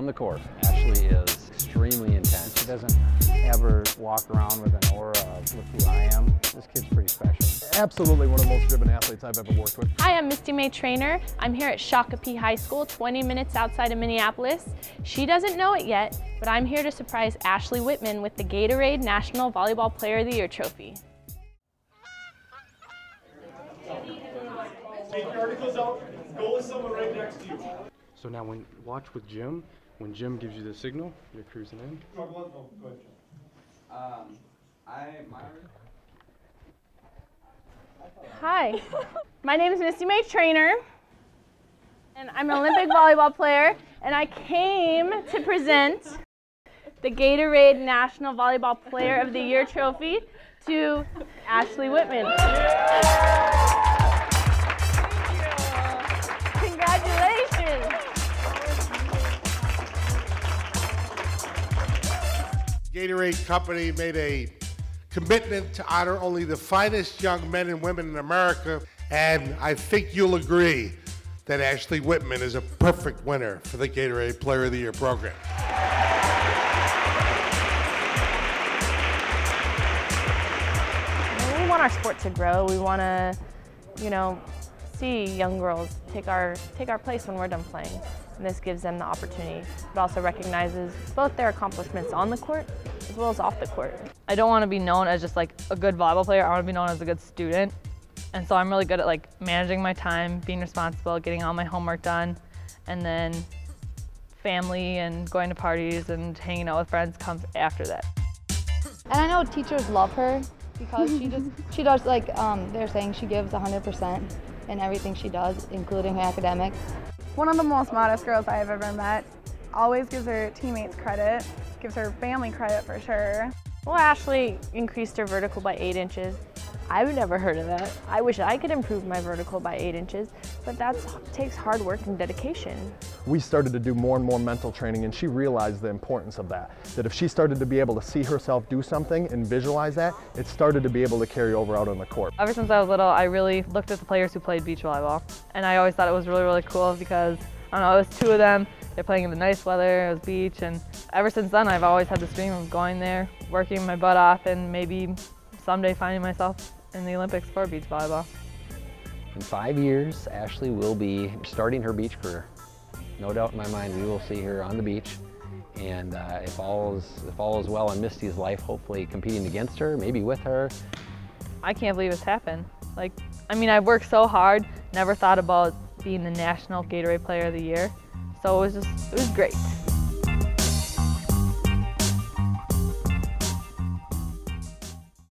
on the court, Ashley is extremely intense. She doesn't ever walk around with an aura of look who I am. This kid's pretty special. Absolutely one of the most driven athletes I've ever worked with. Hi, I'm Misty May Treanor. I'm here at Shakopee High School, 20 minutes outside of Minneapolis. She doesn't know it yet, but I'm here to surprise Ashley Wittman with the Gatorade National Volleyball Player of the Year trophy. Take your articles out, go with someone right next to you. So now when watch with Jim, when Jim gives you the signal, you're cruising in. Go ahead, Jim. Um, I my Hi, my name is Misty May Treanor, and I'm an Olympic volleyball player, and I came to present the Gatorade National Volleyball Player of the Year trophy to Ashley Wittman. Gatorade Company made a commitment to honor only the finest young men and women in America, and I think you'll agree that Ashley Wittman is a perfect winner for the Gatorade Player of the Year program. We want our sport to grow. We want to, you know, see young girls take our take our place when we're done playing. And this gives them the opportunity. It also recognizes both their accomplishments on the court as well as off the court. I don't want to be known as just like a good volleyball player. I want to be known as a good student. And so I'm really good at like managing my time, being responsible, getting all my homework done, and then family and going to parties and hanging out with friends comes after that. And I know teachers love her because she just she does like um, they're saying she gives 100% in everything she does, including her academics. One of the most modest girls I have ever met. Always gives her teammates credit, gives her family credit for sure. Well, Ashley increased her vertical by eight inches. I've never heard of that. I wish I could improve my vertical by eight inches, but that takes hard work and dedication. We started to do more and more mental training and she realized the importance of that. That if she started to be able to see herself do something and visualize that, it started to be able to carry over out on the court. Ever since I was little, I really looked at the players who played beach volleyball. And I always thought it was really, really cool because, I don't know, it was two of them. They're playing in the nice weather, it was beach, and ever since then I've always had this dream of going there, working my butt off, and maybe someday finding myself in the Olympics for beach volleyball. In five years, Ashley will be starting her beach career. No doubt in my mind, we will see her on the beach. And uh, if, all is, if all is well in Misty's life, hopefully competing against her, maybe with her. I can't believe it's happened. Like, I mean, I've worked so hard, never thought about being the National Gatorade Player of the Year. So it was just, it was great.